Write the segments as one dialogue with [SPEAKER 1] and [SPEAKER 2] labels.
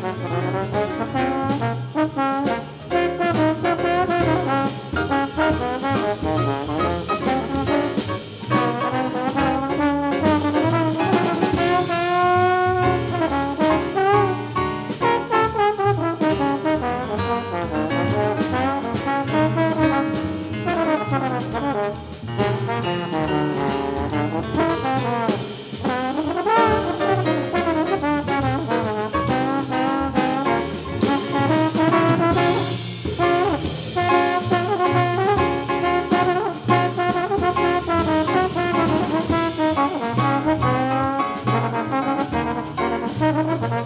[SPEAKER 1] Thank you.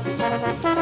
[SPEAKER 1] Thank